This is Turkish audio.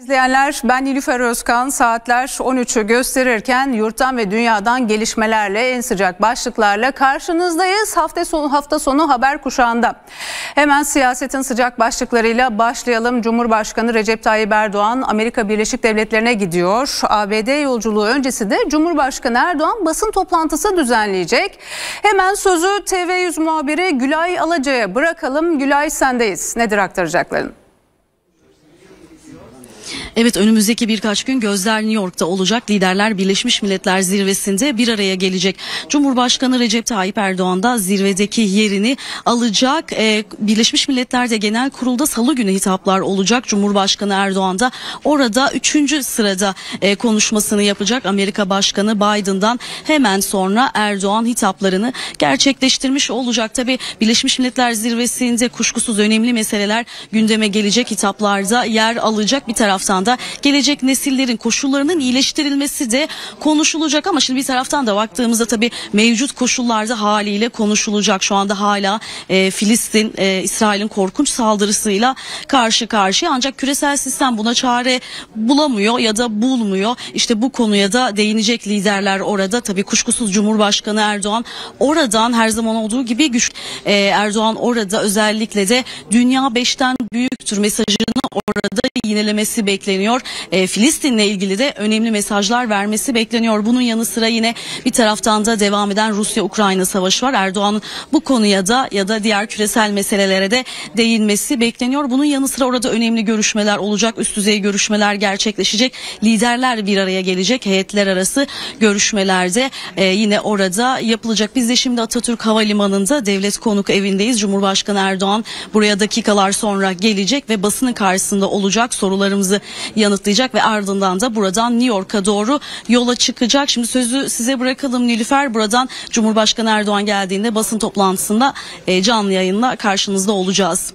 İzleyenler ben Nilüfer Özkan saatler 13'ü gösterirken yurttan ve dünyadan gelişmelerle en sıcak başlıklarla karşınızdayız. Hafta sonu hafta sonu haber kuşağında. Hemen siyasetin sıcak başlıklarıyla başlayalım. Cumhurbaşkanı Recep Tayyip Erdoğan Amerika Birleşik Devletleri'ne gidiyor. ABD yolculuğu öncesinde Cumhurbaşkanı Erdoğan basın toplantısı düzenleyecek. Hemen sözü TV100 muhabiri Gülay Alaca'ya bırakalım. Gülay sendeyiz. Nedir aktaracakların? Evet önümüzdeki birkaç gün gözler New York'ta olacak. Liderler Birleşmiş Milletler Zirvesi'nde bir araya gelecek. Cumhurbaşkanı Recep Tayyip Erdoğan da zirvedeki yerini alacak. Ee, Birleşmiş Milletler'de genel kurulda salı günü hitaplar olacak. Cumhurbaşkanı Erdoğan da orada 3. sırada e, konuşmasını yapacak. Amerika Başkanı Biden'dan hemen sonra Erdoğan hitaplarını gerçekleştirmiş olacak. Tabi Birleşmiş Milletler Zirvesi'nde kuşkusuz önemli meseleler gündeme gelecek hitaplarda yer alacak. Bir taraftan da gelecek nesillerin koşullarının iyileştirilmesi de konuşulacak ama şimdi bir taraftan da baktığımızda tabii mevcut koşullarda haliyle konuşulacak. Şu anda hala e, Filistin e, İsrail'in korkunç saldırısıyla karşı karşıya ancak küresel sistem buna çare bulamıyor ya da bulmuyor. İşte bu konuya da değinecek liderler orada. Tabii kuşkusuz Cumhurbaşkanı Erdoğan oradan her zaman olduğu gibi güç e, Erdoğan orada özellikle de dünya beşten büyüktür mesajını orada yinelemesi bekleniyor. E, Filistin'le ilgili de önemli mesajlar vermesi bekleniyor. Bunun yanı sıra yine bir taraftan da devam eden Rusya-Ukrayna savaşı var. Erdoğan'ın bu konuya da ya da diğer küresel meselelere de değinmesi bekleniyor. Bunun yanı sıra orada önemli görüşmeler olacak. Üst düzey görüşmeler gerçekleşecek. Liderler bir araya gelecek. Heyetler arası görüşmelerde e, yine orada yapılacak. Biz de şimdi Atatürk Havalimanı'nda devlet konuk evindeyiz. Cumhurbaşkanı Erdoğan buraya dakikalar sonra gelecek ve basının karşısında olacak. Sorularımızı yanıtlayacak ve ardından da buradan New York'a doğru yola çıkacak. Şimdi sözü size bırakalım Nilüfer. Buradan Cumhurbaşkanı Erdoğan geldiğinde basın toplantısında e, canlı yayınla karşınızda olacağız.